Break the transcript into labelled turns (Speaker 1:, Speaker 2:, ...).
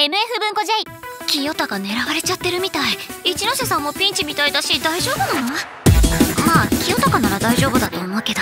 Speaker 1: MF 文庫 J 清田が狙われちゃってるみたい。一ノ瀬さんもピンチみたいだし大丈夫なの？まあ清高なら大丈夫だと思うけど。